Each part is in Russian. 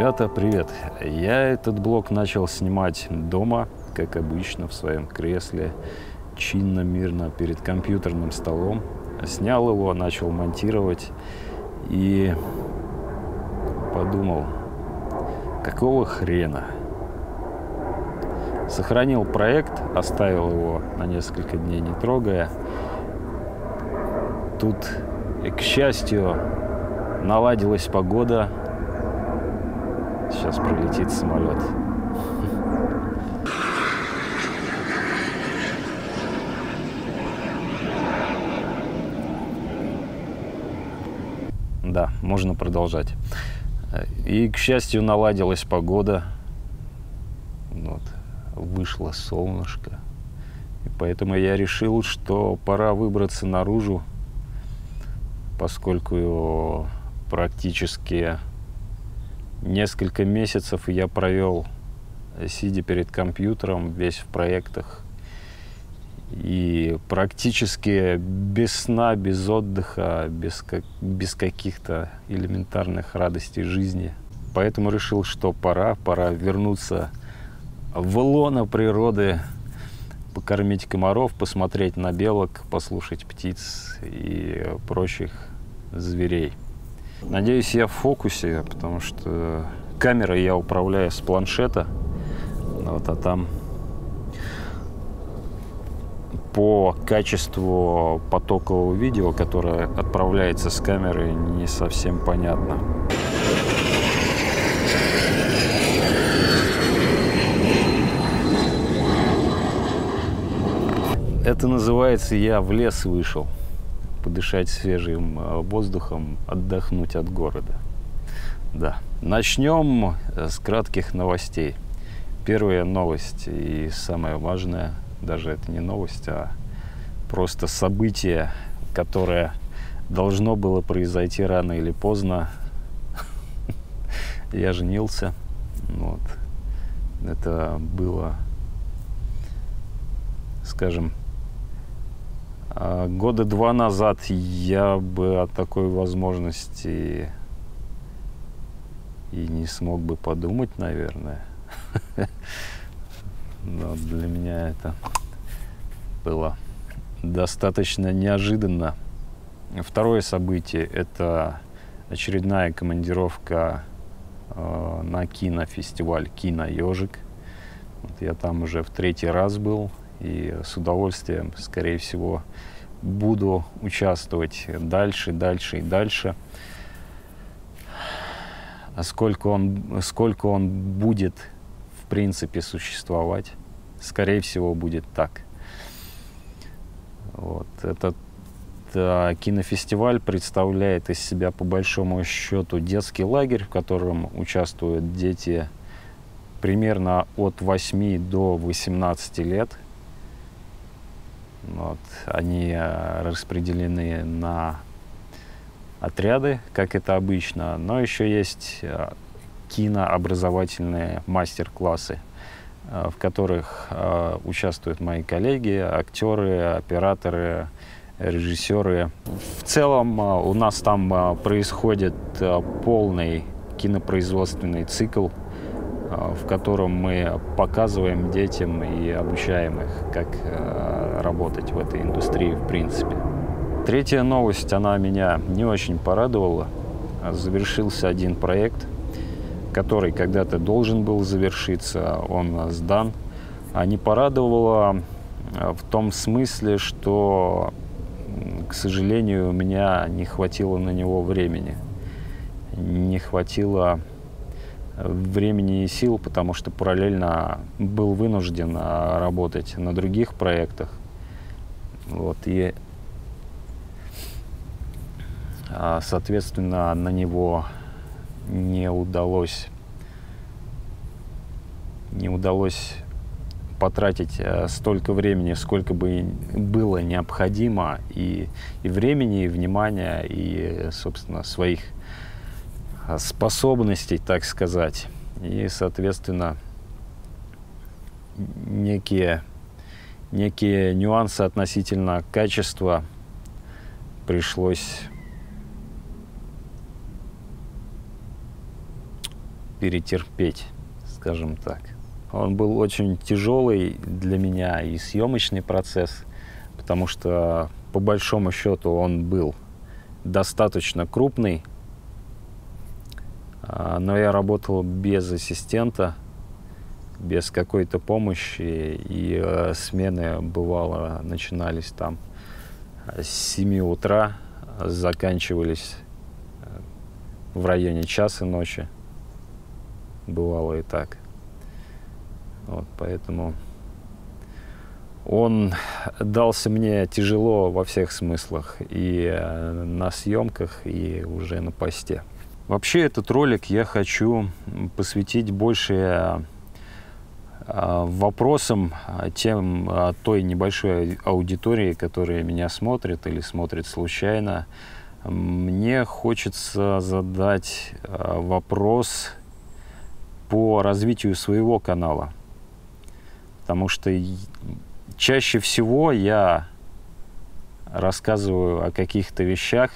Ребята, привет! Я этот блог начал снимать дома, как обычно, в своем кресле, чинно, мирно, перед компьютерным столом. Снял его, начал монтировать и подумал, какого хрена? Сохранил проект, оставил его на несколько дней не трогая. Тут, к счастью, наладилась погода. Сейчас пролетит самолет. Да, можно продолжать. И, к счастью, наладилась погода. Вот, вышло солнышко. И поэтому я решил, что пора выбраться наружу, поскольку практически несколько месяцев я провел, сидя перед компьютером, весь в проектах. И практически без сна, без отдыха, без, как, без каких-то элементарных радостей жизни. Поэтому решил, что пора, пора вернуться в лоно природы, покормить комаров, посмотреть на белок, послушать птиц и прочих зверей. Надеюсь, я в фокусе, потому что камерой я управляю с планшета. Вот, а там по качеству потокового видео, которое отправляется с камеры, не совсем понятно. Это называется «Я в лес вышел» подышать свежим э, воздухом, отдохнуть от города. Да. Начнем э, с кратких новостей. Первая новость и самая важная, даже это не новость, а просто событие, которое должно было произойти рано или поздно. Я женился. Вот. Это было, скажем, года два назад я бы о такой возможности и не смог бы подумать, наверное. Но для меня это было достаточно неожиданно. Второе событие – это очередная командировка э, на кинофестиваль «Кино Ежик». Вот я там уже в третий раз был и с удовольствием, скорее всего, буду участвовать дальше, дальше и дальше. А сколько он, сколько он будет, в принципе, существовать, скорее всего, будет так. Вот. Этот а, кинофестиваль представляет из себя, по большому счету, детский лагерь, в котором участвуют дети примерно от 8 до 18 лет – вот. Они э, распределены на отряды, как это обычно, но еще есть э, кинообразовательные мастер-классы, э, в которых участвуют мои коллеги, актеры, операторы, режиссеры. В целом у нас там происходит полный кинопроизводственный цикл – в котором мы показываем детям и обучаем их, как работать в этой индустрии в принципе. Третья новость, она меня не очень порадовала. Завершился один проект, который когда-то должен был завершиться, он сдан. А не порадовала в том смысле, что, к сожалению, у меня не хватило на него времени. Не хватило времени и сил, потому что параллельно был вынужден а, работать на других проектах. Вот, и, а, соответственно, на него не удалось не удалось потратить а, столько времени, сколько бы было необходимо, и, и времени, и внимания, и, собственно, своих способностей, так сказать. И, соответственно, некие, некие нюансы относительно качества пришлось перетерпеть, скажем так. Он был очень тяжелый для меня и съемочный процесс, потому что по большому счету он был достаточно крупный, а, но я работал без ассистента, без какой-то помощи, и э, смены бывало начинались там с 7 утра, заканчивались э, в районе часа ночи. Бывало и так. Вот, поэтому он дался мне тяжело во всех смыслах. И э, на съемках, и уже на посте. Вообще этот ролик я хочу посвятить больше вопросам тем той небольшой аудитории, которая меня смотрит или смотрит случайно. Мне хочется задать э, вопрос по развитию своего канала. Потому что чаще всего я рассказываю о каких-то вещах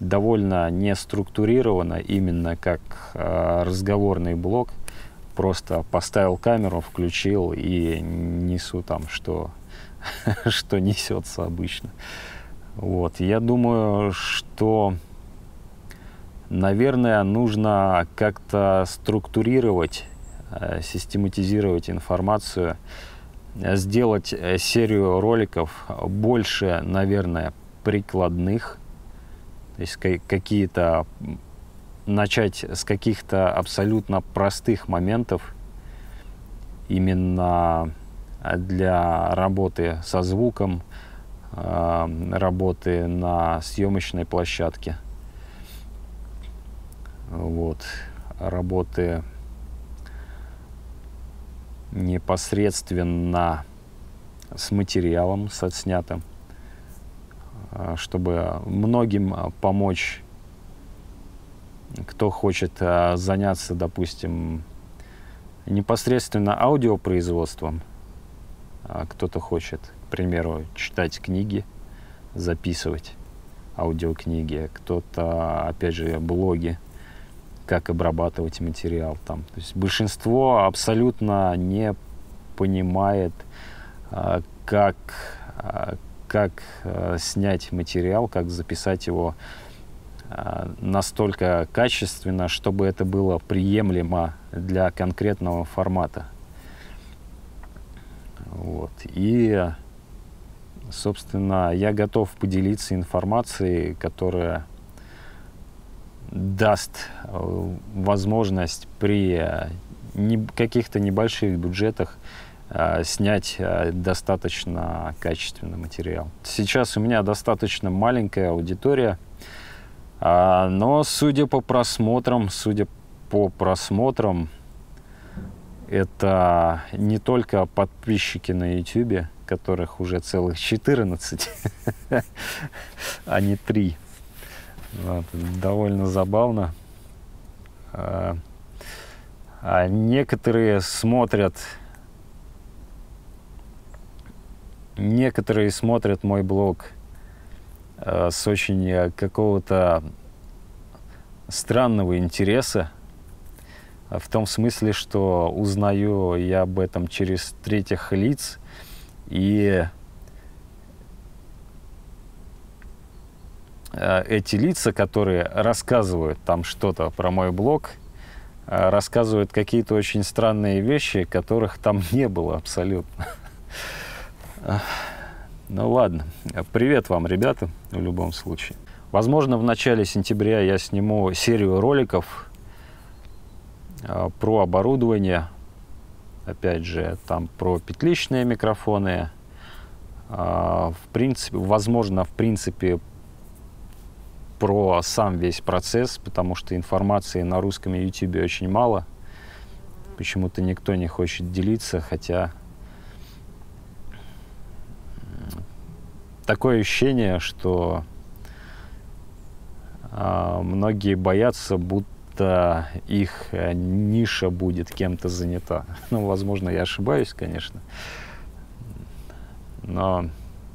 довольно не структурированно, именно как э, разговорный блог. Просто поставил камеру, включил и несу там, что, что несется обычно. Вот. Я думаю, что, наверное, нужно как-то структурировать, э, систематизировать информацию, сделать э, серию роликов больше, наверное, прикладных, то есть какие-то начать с каких-то абсолютно простых моментов именно для работы со звуком, работы на съемочной площадке. Вот. Работы непосредственно с материалом, с отснятым, а, чтобы многим помочь, кто хочет а, заняться, допустим, непосредственно аудиопроизводством, а кто-то хочет к примеру, читать книги, записывать аудиокниги, кто-то, опять же, блоги, как обрабатывать материал там. То есть большинство абсолютно не понимает, а, как, как снять материал, как записать его настолько качественно, чтобы это было приемлемо для конкретного формата. Вот. И Собственно, я готов поделиться информацией, которая даст э, возможность при э, каких-то небольших бюджетах э, снять достаточно качественный материал. Сейчас у меня достаточно маленькая аудитория, а, но судя по просмотрам, судя по просмотрам, это не только подписчики на YouTube, которых уже целых 14, а не 3. Вот, довольно забавно. А, а некоторые смотрят, некоторые смотрят мой блог с очень э, какого-то странного интереса, в том смысле, что узнаю я об этом через третьих лиц, и э, эти лица, которые рассказывают там что-то про мой блог, э, рассказывают какие-то очень странные вещи, которых там не было абсолютно. Ну ладно. Привет вам, ребята, в любом случае. Возможно, в начале сентября я сниму серию роликов э, про оборудование, опять же, там про петличные микрофоны, а, в принципе, возможно, в принципе, про сам весь процесс, потому что информации на русском YouTube очень мало. Почему-то никто не хочет делиться, хотя такое ощущение, что э, многие боятся, будто их э, ниша будет кем-то занята. Ну, возможно, я ошибаюсь, конечно. Но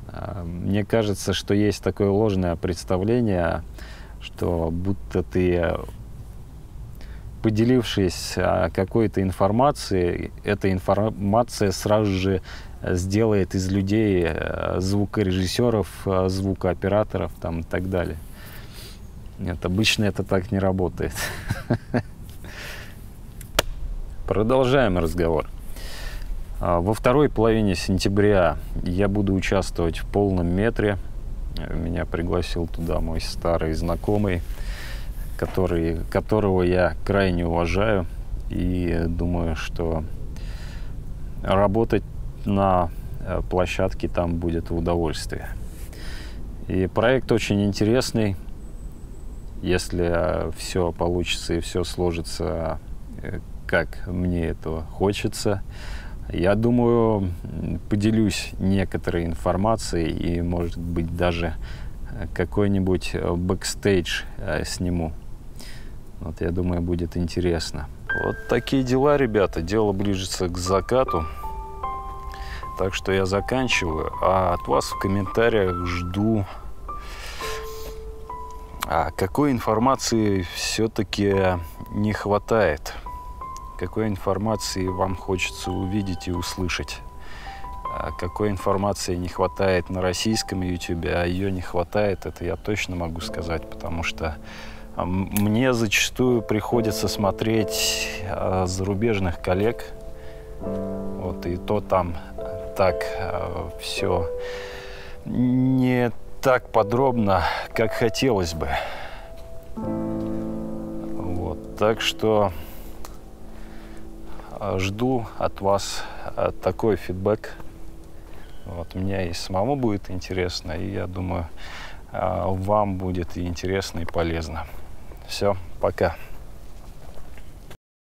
э, мне кажется, что есть такое ложное представление, что будто ты поделившись а, какой-то информацией, эта информация сразу же сделает из людей э, звукорежиссеров, э, звукооператоров там, и так далее. Нет, обычно это так не работает. Продолжаем разговор. А, во второй половине сентября я буду участвовать в полном метре. Меня пригласил туда мой старый знакомый, который, которого я крайне уважаю. И думаю, что работать на э, площадке там будет в удовольствие. И проект очень интересный. Если э, все получится и все сложится, э, как мне этого хочется, я думаю, поделюсь некоторой информацией и, может быть, даже какой-нибудь бэкстейдж сниму. Вот, я думаю, будет интересно. Вот такие дела, ребята. Дело ближется к закату. Так что я заканчиваю. А от вас в комментариях жду, а какой информации все-таки не хватает какой информации вам хочется увидеть и услышать. А какой информации не хватает на российском YouTube, а ее не хватает, это я точно могу сказать, потому что мне зачастую приходится смотреть а, зарубежных коллег, вот, и то там так все не так подробно, как хотелось бы. Вот, так что а, жду от вас а, такой фидбэк. Вот, мне и самому будет интересно, и я думаю, а, вам будет и интересно, и полезно. Все, пока.